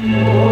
Yeah.